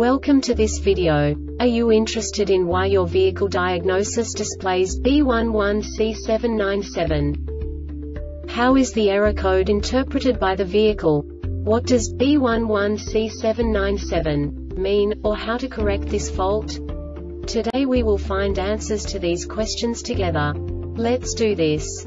Welcome to this video. Are you interested in why your vehicle diagnosis displays B11C797? How is the error code interpreted by the vehicle? What does B11C797 mean, or how to correct this fault? Today we will find answers to these questions together. Let's do this.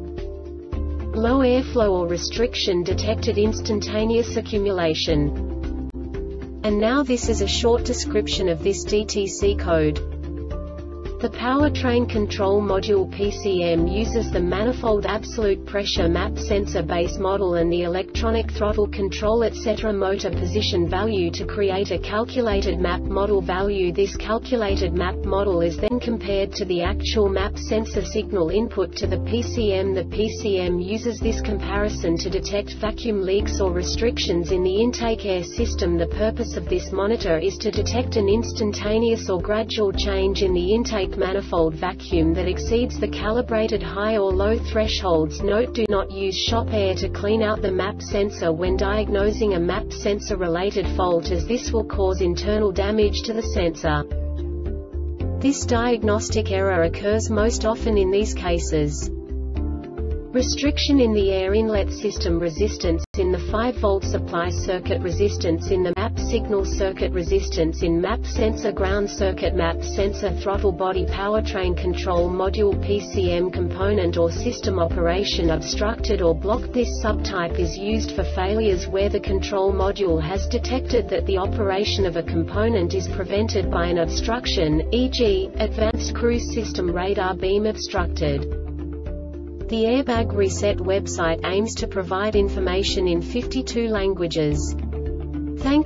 low airflow or restriction detected instantaneous accumulation. And now this is a short description of this DTC code. The Powertrain Control Module PCM uses the manifold absolute pressure map sensor base model and the electronic throttle control ETC motor position value to create a calculated map model value. This calculated map model is then compared to the actual map sensor signal input to the PCM. The PCM uses this comparison to detect vacuum leaks or restrictions in the intake air system. The purpose of this monitor is to detect an instantaneous or gradual change in the intake manifold vacuum that exceeds the calibrated high or low thresholds. Note do not use shop air to clean out the map sensor when diagnosing a map sensor related fault as this will cause internal damage to the sensor. This diagnostic error occurs most often in these cases. Restriction in the air inlet system resistance in the 5 volt supply circuit resistance in the map signal circuit resistance in map sensor ground circuit map sensor throttle body powertrain control module PCM component or system operation obstructed or blocked this subtype is used for failures where the control module has detected that the operation of a component is prevented by an obstruction, e.g., advanced cruise system radar beam obstructed. The Airbag Reset website aims to provide information in 52 languages. Thank